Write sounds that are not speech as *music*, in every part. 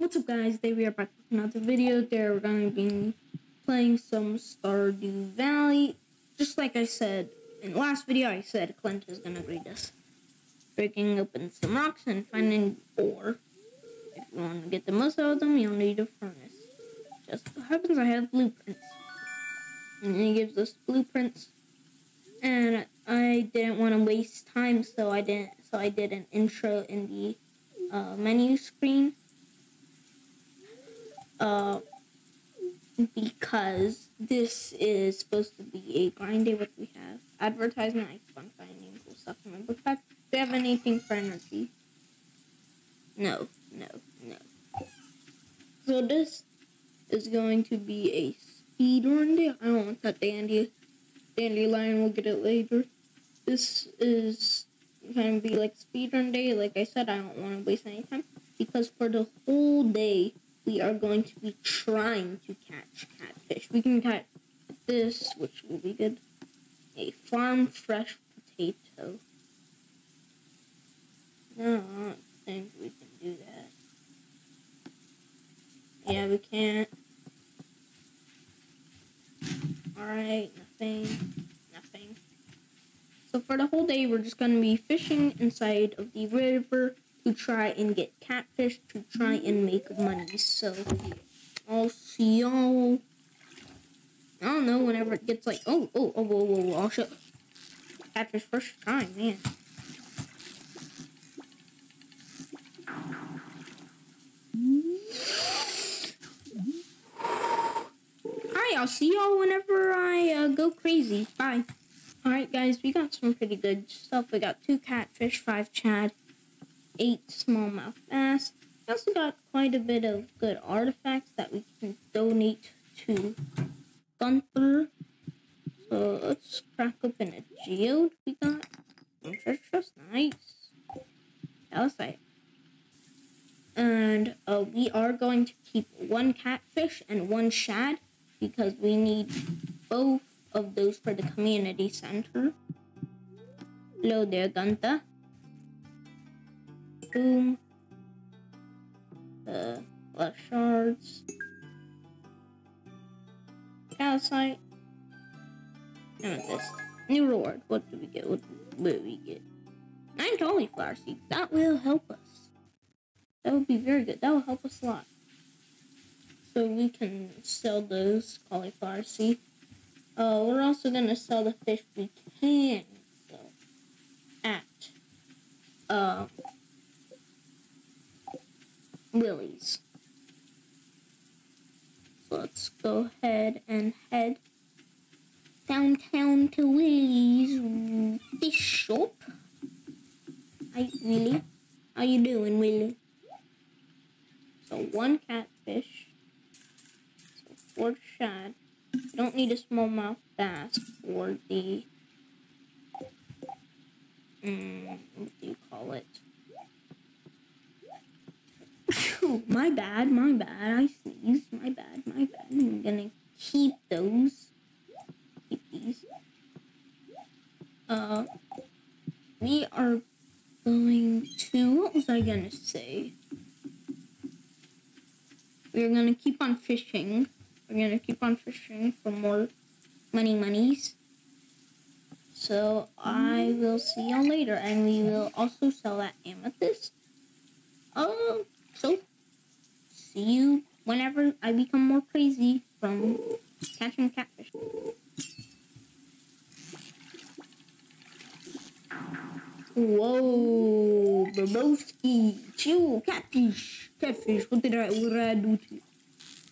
What's up guys, today we are back with another video. There we're going to be playing some Stardew Valley. Just like I said in the last video, I said Clint is going to greet us. Breaking open some rocks and finding ore. If you want to get the most out of them, you'll need a furnace. Just happens I have blueprints. And he gives us blueprints. And I didn't want to waste time, so I didn't. So I did an intro in the uh, menu screen uh, because this is supposed to be a grind day, what we have. Advertisement, I keep on finding cool stuff in my book bag. Do you have anything for energy? No, no, no. So this is going to be a speed run day. I don't want that dandy, dandelion, we'll get it later. This is going to be like speed run day. Like I said, I don't want to waste any time because for the whole day, we are going to be trying to catch catfish. We can catch this, which will be good. A farm fresh potato. No, I don't think we can do that. Yeah, we can't. Alright, nothing. Nothing. So for the whole day, we're just going to be fishing inside of the river try and get catfish to try and make money. So I'll see y'all. I don't know whenever it gets like oh oh oh whoa whoa, whoa I'll show catfish first try man. Alright, I'll see y'all whenever I uh, go crazy. Bye. Alright guys, we got some pretty good stuff. We got two catfish, five shad, eight smallmouth bass. We also got quite a bit of good artifacts that we can donate to Gunther. So let's crack open a geode we got. Just, just nice. That was like. And uh, we are going to keep one catfish and one shad because we need both of those for the community center. Hello there, Gunther boom. Uh, left shards. Calcite. Amethyst. New reward. What do we get? What do we get? Nine cauliflower seeds. That will help us. That would be very good. That will help us a lot. So we can sell those cauliflower seeds. Uh, we're also gonna sell the fish we can sell at uh Willy's. let's go ahead and head downtown to Willy's fish shop. Hi, Willy. How you doing, Willy? So one catfish. So four shad. You don't need a smallmouth bass for the mm, what do you call it? My bad, my bad. I sneezed. My bad, my bad. I'm gonna keep those. Keep these. Uh, we are going to. What was I gonna say? We're gonna keep on fishing. We're gonna keep on fishing for more money monies. So I will see y'all later, and we will also sell that amethyst. Oh, so, see you whenever I become more crazy from catching catfish. Whoa, Babowski, chill, catfish, catfish. What did I, what did I do to you?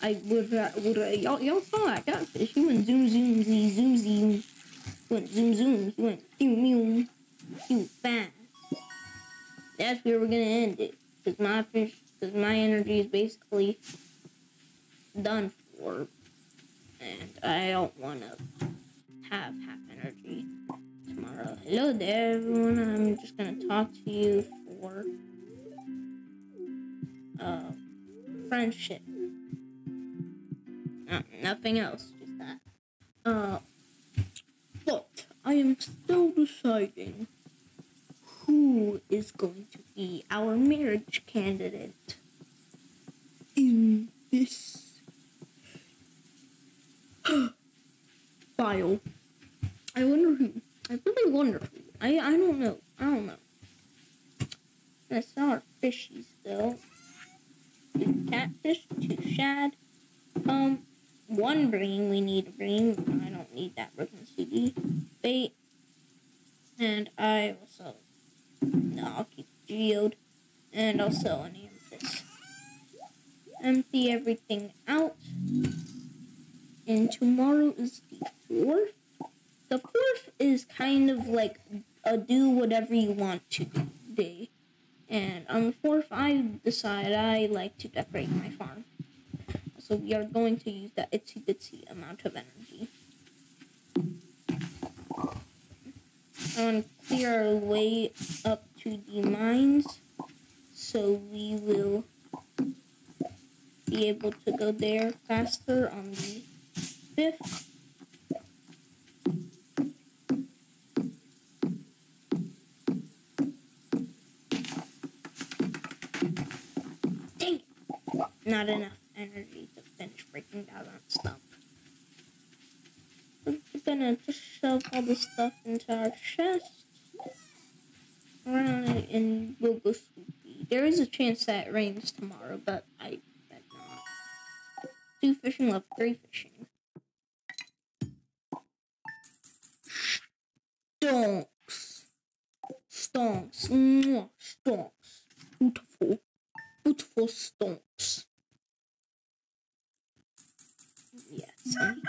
I would, uh, would, uh, y'all, y'all saw that catfish. He went zoom, zoom, zoom, zoom, zoom. Went zoom, zoom. He went pew, mew. He fast. That's where we're gonna end it. Cause my fish because my energy is basically done for, and I don't want to have half energy tomorrow. Hello there, everyone. I'm just gonna talk to you for uh, friendship. Nothing else, just that. Uh, but I am still deciding who is going to be our marriage candidate. In this *gasps* file. I wonder who. I really wonder who. I, I don't know. I don't know. That's not fishies though. Catfish, two shad. Um, one bream we need a bream. I don't need that broken CD. Bait. And I also no, I'll keep geode. And I'll sell an amethyst. Empty everything out. And tomorrow is the fourth. The fourth is kind of like a do whatever you want to day. And on the fourth, I decide I like to decorate my farm. So we are going to use that itsy bitsy amount of energy. And clear our way up to the mines. So we will be able to go there faster on the fifth. Dang. Not enough energy to finish breaking down that stump. We're gonna just shove all the stuff into our chest. It and we'll sleepy. There is a chance that it rains tomorrow, but I bet not. Two fishing left, three fishing. Stonks. Stonks. Mwah, stonks. Beautiful. Beautiful stonks. Yes. and-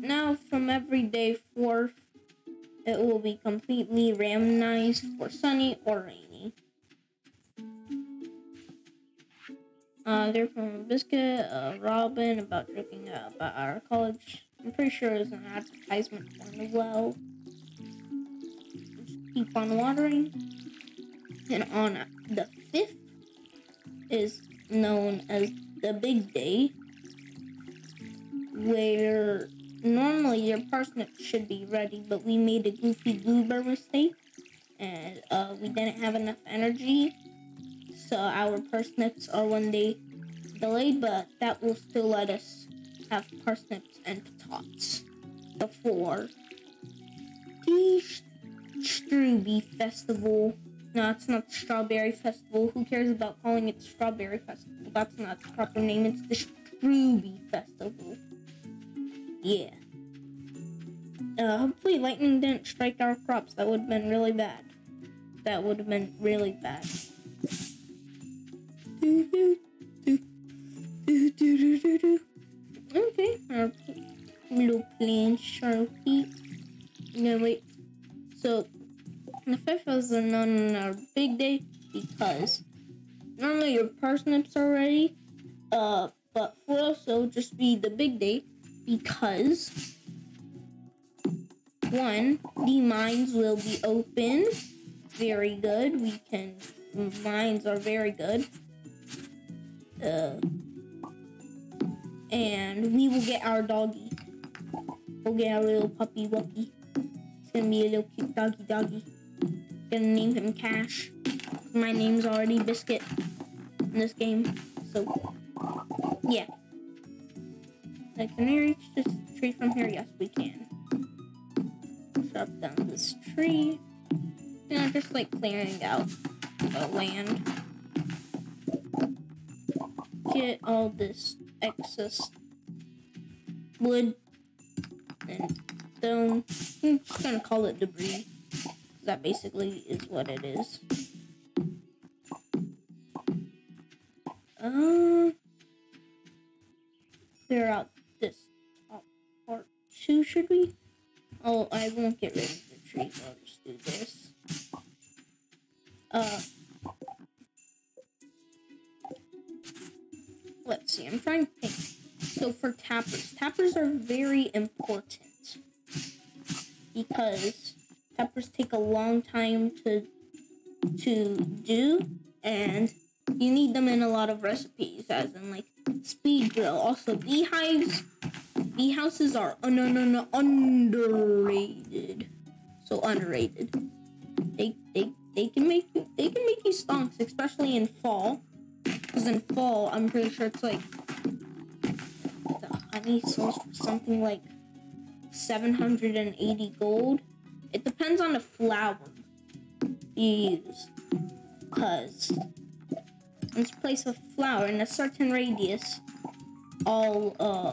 Now, from everyday forth, it will be completely randomized for sunny or rainy. Uh, they're from a Biscuit, uh, Robin about joking uh, about our college. I'm pretty sure it's an advertisement for the well. Just keep on watering. And on the fifth is known as the big day, where normally your parsnips should be ready, but we made a goofy goober mistake, and uh, we didn't have enough energy, so our parsnips are one day delayed, but that will still let us have parsnips and tots before the Struby Festival. No, it's not the Strawberry Festival. Who cares about calling it Strawberry Festival? That's not the proper name. It's the Struby Festival. Yeah. Uh, hopefully lightning didn't strike our crops. That would have been really bad. That would have been really bad. Okay, our little plane sharpie. No, wait. So, the fifth was not on our big day because normally your parsnips are ready, uh, but for us it'll just be the big day because one, the mines will be open. Very good. We can mines are very good. Uh, and we will get our doggy. We'll get our little puppy wuppy. It's gonna be a little cute doggy doggy. Gonna name him Cash. My name's already Biscuit in this game. So yeah. Like, can we reach this tree from here? Yes, we can. Chop down this tree. You know, just like clearing out the land. Get all this excess wood and stone. I'm just gonna call it debris. That basically is what it is. Uh, clear out should we? Oh, I won't get rid of the tree. I'll just do this. Uh, let's see. I'm trying to think. So for tappers, tappers are very important because tappers take a long time to to do, and you need them in a lot of recipes, as in like speed drill. Also, beehives, bee houses are no no no underrated. So underrated. They they they can make you they can make you stonks, especially in fall. Because in fall, I'm pretty sure it's like the honey sells for something like 780 gold. It depends on the flower you use. Because let's place a flower in a certain radius, all uh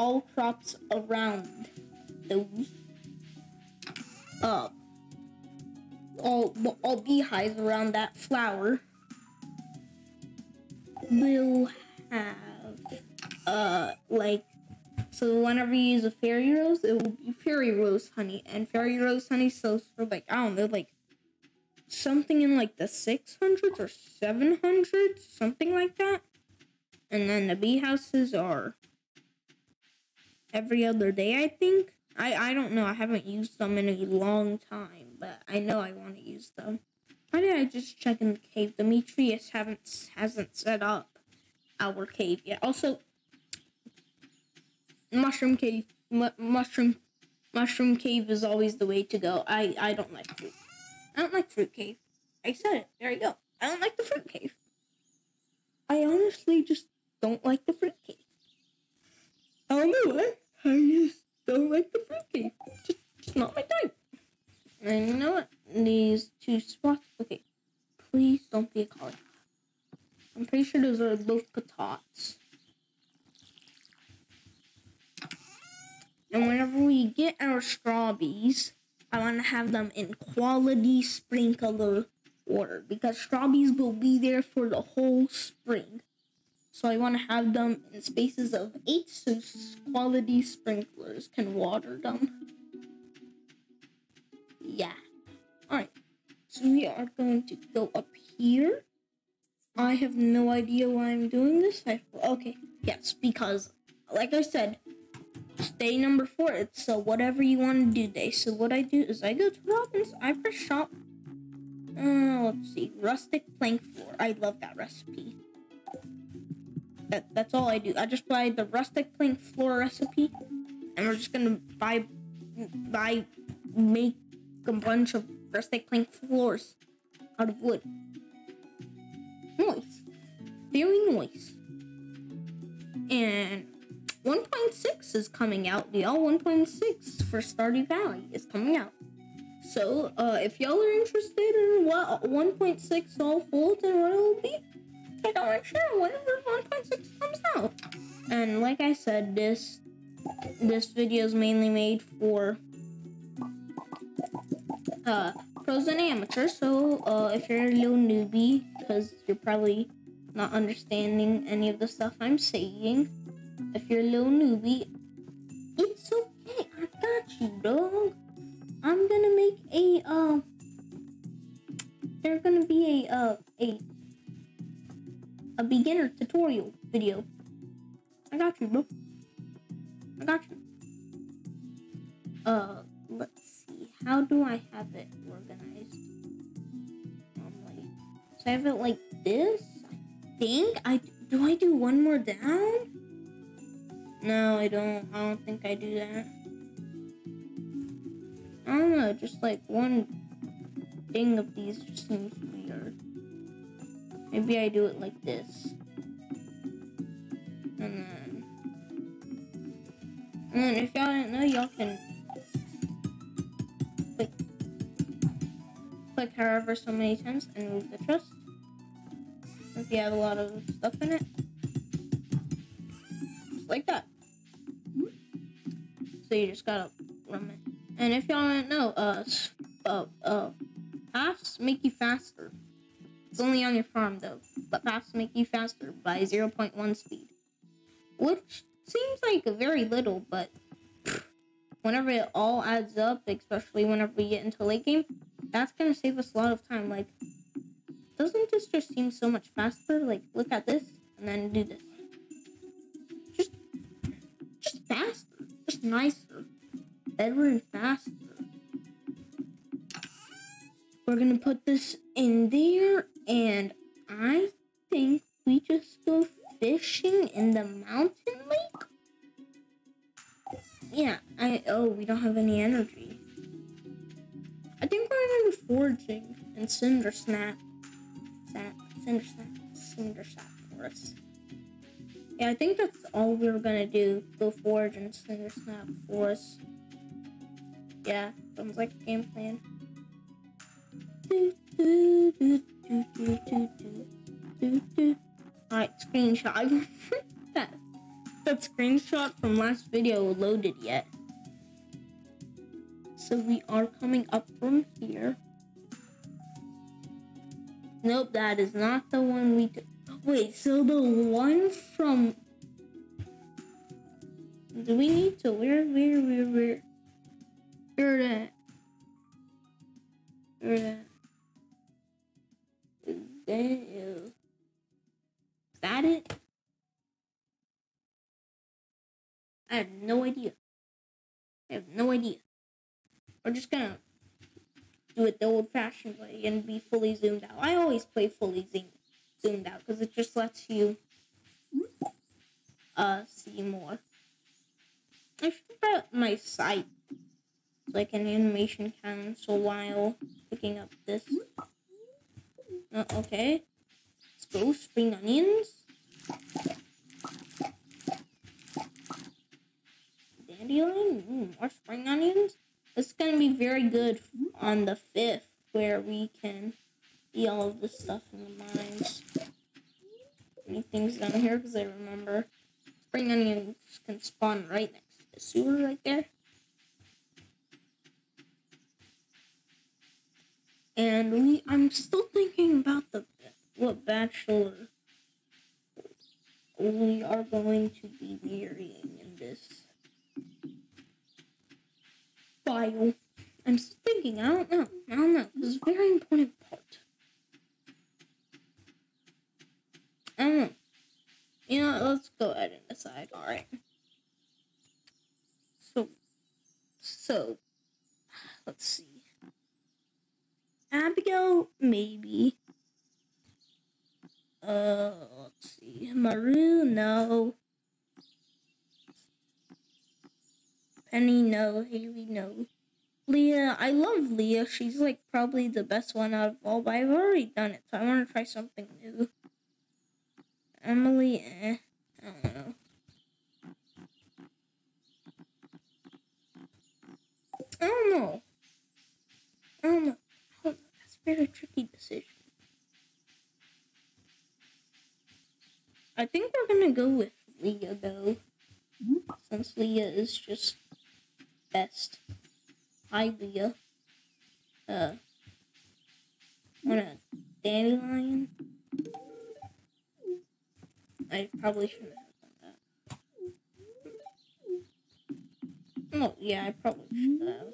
all crops around those uh all all beehives around that flower will have uh like so whenever you use a fairy rose it will be fairy rose honey and fairy rose honey sells for like i don't know like something in like the 600s or 700s something like that and then the bee houses are every other day i think i i don't know i haven't used them in a long time but i know i want to use them why did I just check in the cave? Demetrius haven't hasn't set up our cave yet. Also, mushroom cave, mu- mushroom, mushroom cave is always the way to go. I I don't like fruit. I don't like fruit cave. I said it. There you go. I don't like the fruit cave. I honestly just don't like the fruit cave. I don't know why. I just don't like the fruit cave. Just, just not my type. And you know what? These two spots. Okay, please don't be a cauliflower. I'm pretty sure those are both patatas. And whenever we get our strawberries, I want to have them in quality sprinkler water because strawberries will be there for the whole spring. So I want to have them in spaces of eight so quality sprinklers can water them. Yeah. Alright. So we are going to go up here. I have no idea why I'm doing this. I, okay. Yes, because like I said, it's day number four. It's a whatever you want to do day. So what I do is I go to Robin's, I press shop. Uh, let's see, rustic plank floor. I love that recipe. That that's all I do. I just buy the rustic plank floor recipe, and we're just gonna buy buy make a bunch of rustic plank floors out of wood. Noise, Very noise. And 1.6 is coming out, y'all. 1.6 for Stardew Valley is coming out. So, uh, if y'all are interested in what 1.6 all folds and what it will be, out my channel whenever 1.6 comes out. And like I said, this this video is mainly made for uh, pros and amateurs. So uh, if you're a little newbie, because you're probably not understanding any of the stuff I'm saying, if you're a little newbie, it's okay. I got you, dog. I'm gonna make a uh. There's gonna be a uh a a beginner tutorial video. I got you, bro. I got you. Uh, let's see. How do I have it organized? Normally, so I have it like this. I think I do. I do one more down. No, I don't. I don't think I do that. I don't know. Just like one thing of these just seems. Maybe I do it like this. And then, and then if y'all didn't know, y'all can click, click however so many times and move the trust. If you have a lot of stuff in it. Just like that. So you just gotta run it. And if y'all didn't know, uh, uh, uh, paths make you faster. It's only on your farm though, but paths make you faster by 0.1 speed. Which seems like very little, but whenever it all adds up, especially whenever we get into late game, that's gonna save us a lot of time. Like, doesn't this just seem so much faster? Like, look at this and then do this. Just, just faster, just nicer, better and faster. We're gonna put this in there, and I think we just go fishing in the mountain lake. Yeah, I oh we don't have any energy. I think we're gonna be foraging and cinder snap, snap, cinder snap, cinder snap for us. Yeah, I think that's all we were gonna do. Go forge and cinder Snap for us. Yeah, sounds like a game plan. Alright, screenshot. *laughs* that, that screenshot from last video loaded yet. So we are coming up from here. Nope, that is not the one we took. Wait, so the one from... Do we need to... Where, where, where, where? Where We're just gonna do it the old-fashioned way and be fully zoomed out. I always play fully zoomed out because it just lets you uh see more. I should my sight like an animation cancel while picking up this. Uh, okay. Let's go spring onions. Dandelion, mm, more spring onions. It's gonna be very good on the fifth where we can see all of this stuff in the mines. Any things down here because I remember spring onions can spawn right next to the sewer right there. And we, I'm still thinking about the what bachelor we are going to be marrying in this I'm thinking. I don't know. I don't know. This is a very important part. I don't know. You know, let's go ahead and decide. All right. So, so, let's see. Abigail, maybe. Uh, let's see. Maru, no. Penny, no. Haley, no. Leah, I love Leah. She's like probably the best one out of all, but I've already done it, so I want to try something new. Emily, eh. I don't know. I don't know. I don't know. That's a very tricky decision. I think we're gonna go with Leah though. Since Leah is just best. Hi Leah. Uh want a dandelion? I probably shouldn't have done that. Oh yeah, I probably should have.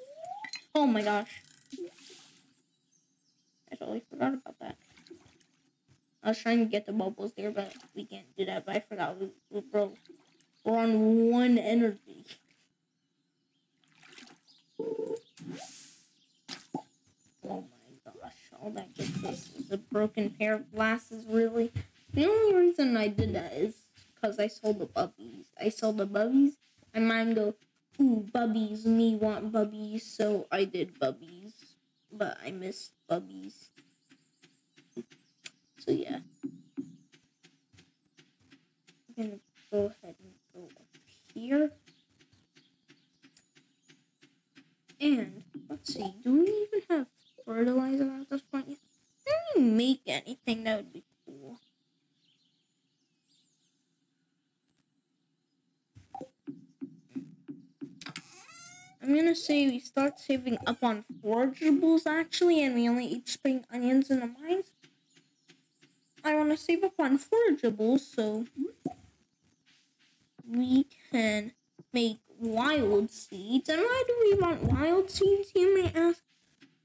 Oh my gosh. I totally forgot about that. I was trying to get the bubbles there, but we can't do that. But I forgot we, we broke. We're on one energy. Oh my gosh! All that gets us is a broken pair of glasses. Really, the only reason I did that is because I sold the bubbies. I sold the bubbies. My mind go, ooh, bubbies. Me want bubbies, so I did bubbies. But I missed bubbies. So yeah. I'm gonna go ahead and go up here. And let's see, do we even have fertilizer at this point? yet? Can we make anything that would be cool? I'm gonna say we start saving up on forageables actually, and we only eat spring onions in the mines. I want to save up on forageables so we can make wild seeds. And why do we want wild seeds, you may ask?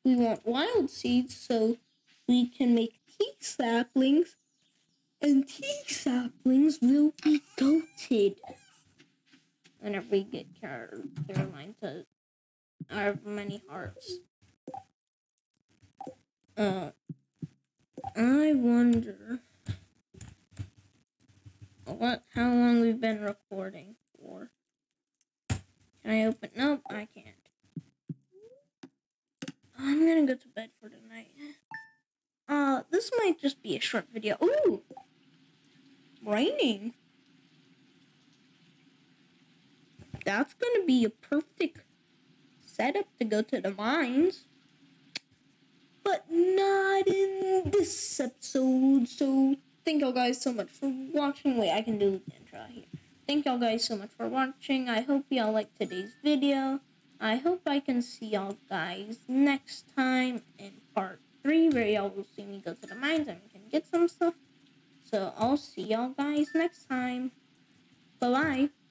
We want wild seeds so we can make tea saplings, and tea saplings will be goated whenever we get Car- Caroline to our many hearts. Uh, I wonder what how long we've been recording for. Can I open? Nope, I can't. I'm gonna go to bed for tonight. Uh, this might just be a short video. Ooh, raining. that's gonna be a perfect setup to go to the mines. But not in this episode. So thank y'all guys so much for watching. Wait, I can do the intro here. Thank y'all guys so much for watching. I hope y'all liked today's video. I hope I can see y'all guys next time in part three where y'all will see me go to the mines and we can get some stuff. So I'll see y'all guys next time. Bye bye.